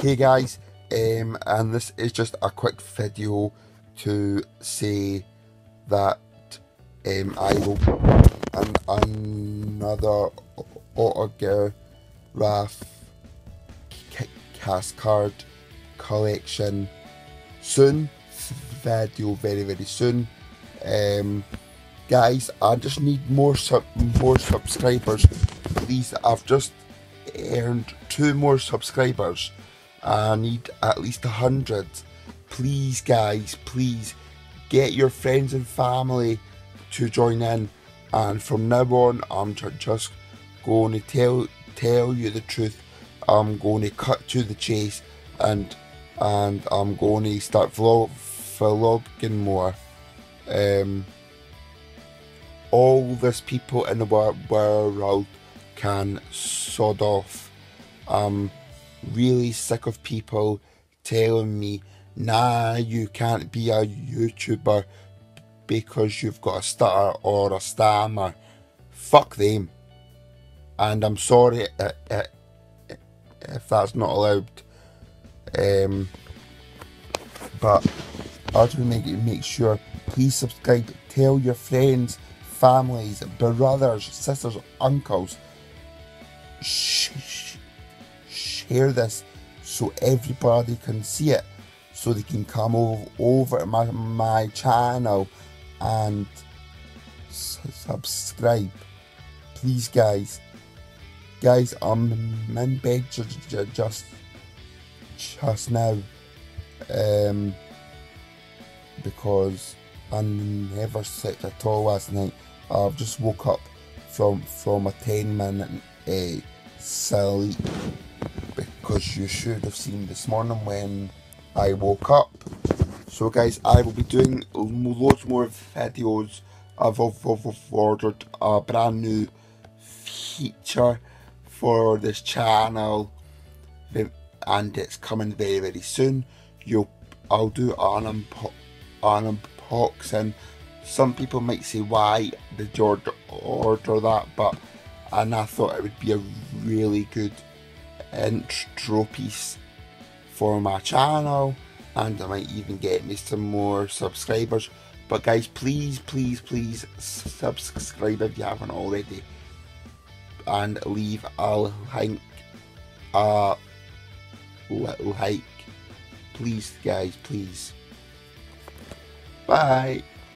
Hey guys, um, and this is just a quick video to say that um, I will an, another autograph cast card collection soon. Video very very soon. Um, guys, I just need more sub more subscribers. Please, I've just earned two more subscribers. I need at least a hundred. Please, guys, please get your friends and family to join in. And from now on, I'm just going to tell tell you the truth. I'm going to cut to the chase, and and I'm going to start vlog vlogging more. Um, all these people in the world can sod off. I'm really sick of people telling me, nah, you can't be a YouTuber because you've got a stutter or a stammer. Fuck them. And I'm sorry if that's not allowed. Um, but I just make make sure please subscribe. Tell your friends, families, brothers, sisters, uncles. Shh, share this so everybody can see it, so they can come over, over to my, my channel and subscribe. Please, guys. Guys, I'm in bed just just now um, because I never slept at all last night. I've just woke up from from a 10 minute uh, sleep because you should have seen this morning when I woke up. So guys, I will be doing loads more videos. I've, I've ordered a brand new feature for this channel and it's coming very very soon. You'll I'll do an, unboxing. Some people might say why did you order, order that but and I thought it would be a really good intro piece for my channel and I might even get me some more subscribers. But guys please please please subscribe if you haven't already. And leave a like a little like please guys please. Bye